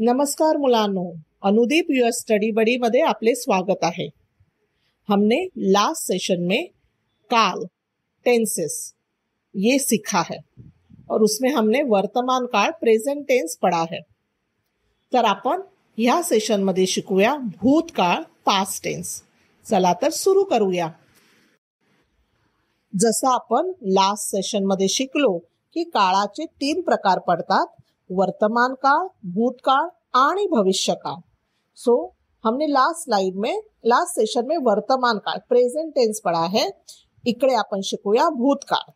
नमस्कार मुलांनो. Anudeep US study बडी मध्ये आपले स्वागत आहे. हमने लास्ट सेशन में काल टेंसेस ये सीखा है. और उसमें हमने वर्तमान काळ प्रेझेंट टेन्स पढ़ा है. तर आपण ह्या सेशनमध्ये शिकूया भूतकाळ पास्ट टेन्स चला तर सुरू करूया. जसं आपण लास्ट सेशनमध्ये शिकलो की काळाचे तीन प्रकार पडतात. वर्तमान काल भूतकाल आणि भविष्य काल. सो हमने लास्ट स्लाइड में लास्ट सेशन में वर्तमान काळ प्रेझेंट टेन्स पडा है. इकडे आपण शिकूया भूतकाळ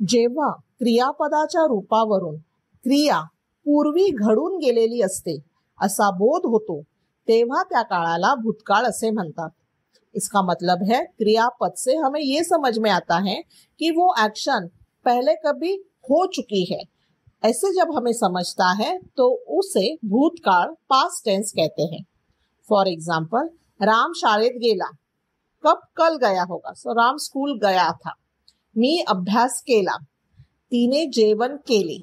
जेव्हा क्रियापदाच्या रूपावरून क्रिया पूर्वी घडून गेलेली असते असा बोध होतो तेव्हा त्या काळाला भूतकाळ असे म्हणतात. इसका मतलब है क्रियापद से हमें ये समझ में आता है कि वो एक्शन पहले कभी हो चुकी है. ऐसे जब हमें समझता है तो उसे भूतकाळ पास्ट टेंस कहते हैं। फॉर एग्ज़ाम्पल राम शाळेत गेला। कब कल गया होगा? सो so, राम स्कूल गया था। मी अभ्यास केला। तिने जेवण केले।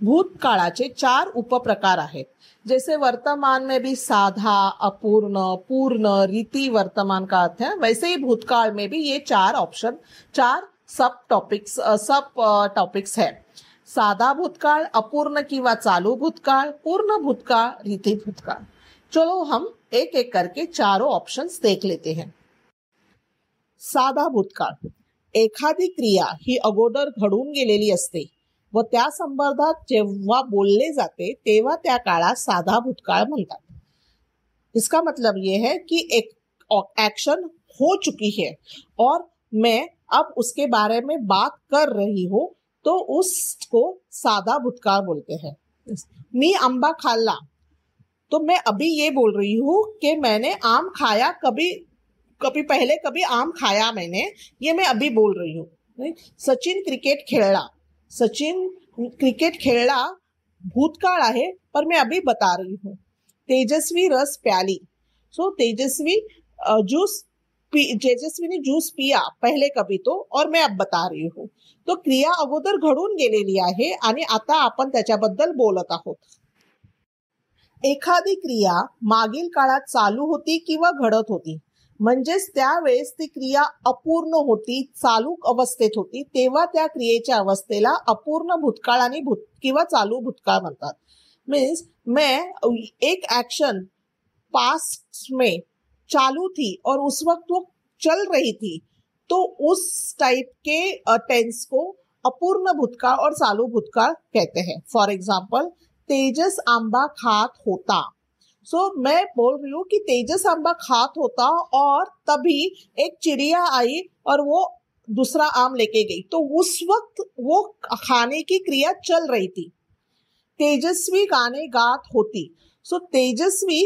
भूतकाळाचे चार उपप्रकार आहेत। जैसे वर्तमान में भी साधा अपूर्ण पूर्ण रीति वर्तमान का अर्थ है। वैसे ही भूतकाल में भी ये चार ऑप्शन चार सब टॉपिक्स सब टॉपिक्स है। साधा भूतकाळ अपूर्ण किंवा चालू भूतकाळ पूर्ण भूतकाळ रीति भूतकाळ चलो हम एक एक करके चारों ऑप्शंस देख लेते हैं। साधा भूतकाळ एखादी क्रिया ही अगोदर घडून गेलेली असते व त्या संदर्भात जेव्हा बोलले जाते, तेव्हा त्या काळात साधा भूतकाळ म्हणतात. इसका मतलब ये है कि एक एक्शन हो चुकी है और मैं अब उसके बारे में बात कर रही हूँ तो उसको सादा भूतकाळ बोलते हैं। मी आंबा खाला तो मैं अभी ये बोल रही हूँ कि मैंने आम खाया, कभी कभी पहले कभी आम खाया मैंने, ये मैं अभी बोल रही हूँ। सचिन क्रिकेट खेळला सचिन क्रिकेट खेळला भूतकाळ आहे, पर मैं अभी बता रही हूँ। तेजस्वी रस प्याली। सो तेजस्वी जूस जेजस्वीनी ज्यूस पिया पहिले कभी तो और मैं अब बता रही हूँ। तो क्रिया अगोदर घडून गेलेली आहे आणि आता आपण त्याच्याबद्दल बोलत आहोत. एखादी क्रिया मागील काळात चालू होती किंवा घडत होती. म्हणजेच त्यावेळेस ती क्रिया अपूर्ण होती चालू अवस्थेत होती तेव्हा त्या क्रियेच्या अवस्थेला अपूर्ण भूतकाळ आणि भूत किंवा चालू भूतकाळ म्हणतात. मीन्स मैं एक ऍक्शन पास्ट में चालू थी और उस वक्त वो चल रही थी तो उस टाइप के टेंस को अपूर्ण भूतकाळ और चालू भूतकाळ कहते हैं। फॉर एग्ज़ाम्पल तेजस आंबा खात होता। सो so, मैं बोल रही हूँ कि तेजस आंबा खात होता और तभी एक चिड़िया आई और वो दूसरा आम लेके गई। तो उस वक्त वो खाने की क्रिया चल रही थी। तेजस्वी गाने गात होती। सो so, तेजस्वी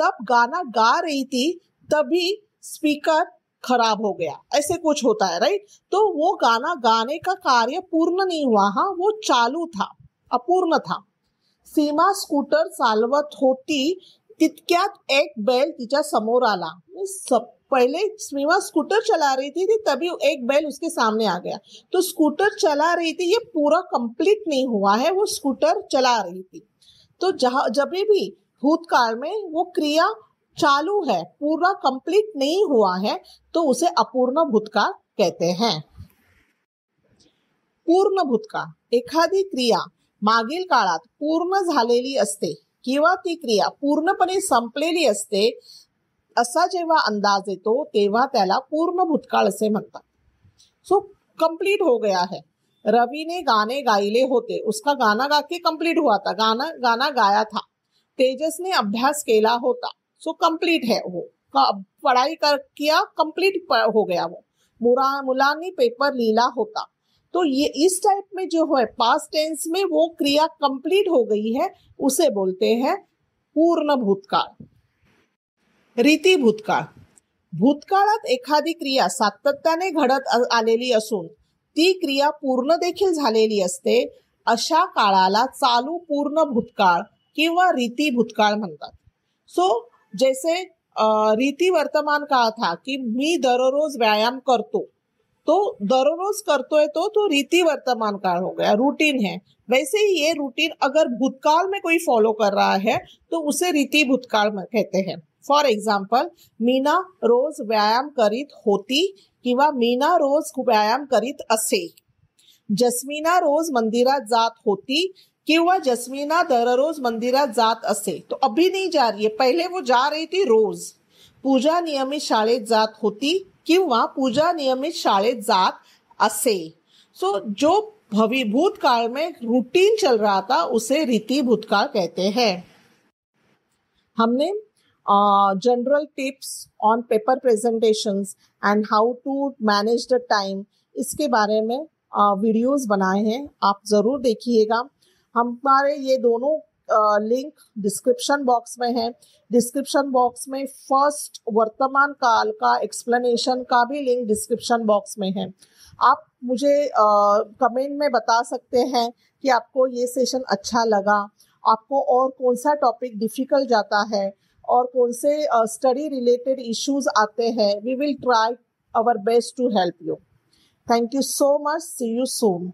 तब गाना गा रही थी तभी स्पीकर खराब हो गया। ऐसे कुछ होता है राइट तो वो गाना गाने का कार्य पूर्ण नहीं हुआ। हाँ वो चालू था अपूर्ण था। सीमा स्कूटर चालवत होती तितक्यात एक बैल तिच्या समोर आला। सब पहले सीमा स्कूटर चला रही थी, थी तभी एक बैल उसके सामने आ गया। तो स्कूटर चला रही थी ये पूरा कंप्लीट नहीं हुआ है वो स्कूटर चला रही थी। तो जहाँ जब भी भूतकाल में वो क्रिया चालू है, पूरा कंप्लीट नहीं हुआ है तो उसे अपूर्ण भूतकाळ कहते हैं। पूर्ण भूतकाळ एखादी क्रिया मागील काळात पूर्ण झालेली असते किंवा ती क्रिया पूर्णपणे संपलेली असते, असा जेव्हा अंदाज येतो, तेव्हा त्याला पूर्ण भूतकाळ असे म्हणतात. सो कंप्लीट हो गया है. रवि ने गाने गाइले होते. उसका गाना गा के कंप्लीट हुआ था. गाना गाना गाया था. तेजस ने अभ्यास केला होता सो कंप्लीट है वो। पढ़ाई कर, किया कंप्लीट हो गया वो। मुरा, मुलानी पेपर लीला होता। तो ये, इस टाइप में जो है पास्ट टेंस में वो क्रिया कंप्लीट हो गई है, उसे बोलते हैं पूर्ण भूतकाळ रीती भूतकाळ भूतकाळात एखादी क्रिया सातत्याने घडत आलेली असून, ती क्रिया पूर्ण देखील झालेली असते, अशा काळाला चालू पूर्ण भूतकाळ किंवा रीती भूतकाळ म्हणतात. सो जैसे रीती वर्तमान काळ था की मी दररोज व्यायाम करतो. तो दररोज करतोय तो तो रीति वर्तमान काल हो गया रूटीन है. वैसे ही ये रूटीन अगर भूतकाल में कोई फॉलो कर रहा है तो उसे रीति भूतकाळ कहते हैं. फॉर एक्झाम्पल मीना रोज व्यायाम करीत होती किंवा मीना रोज व्यायाम करीत असे. जस्मिना रोज मंदिरात जात होती किंवा जस्मिना दररोज मंदिरात जात असे. तो अभी नहीं जा रही है पहले वो जा रही थी रोज. पूजा नियमित शाळेत जात होती किंवा पूजा नियमित शाळेत जात असे. सो जो भवि भूतकाल में रूटीन चल रहा था, उसे रीति भूतकाल कहते हैं. हमने general tips on paper presentations and how to manage the time इसके बारे में वीडियोस बनाए हैं. आप ज़रूर देखिएगा. हमारे ये दोनों लिंक डिस्क्रिप्शन बॉक्स में है। डिस्क्रिप्शन बॉक्स में फ़र्स्ट वर्तमान काल का एक्सप्लेनेशन का भी लिंक डिस्क्रिप्शन बॉक्स में है। आप मुझे कमेंट में बता सकते हैं कि आपको ये सेशन अच्छा लगा। आपको और कौन सा टॉपिक डिफ़िकल्ट जाता है और कौन से स्टडी रिलेटेड इश्यूज़ आते हैं। We will try our best to help you thank you so much see you soon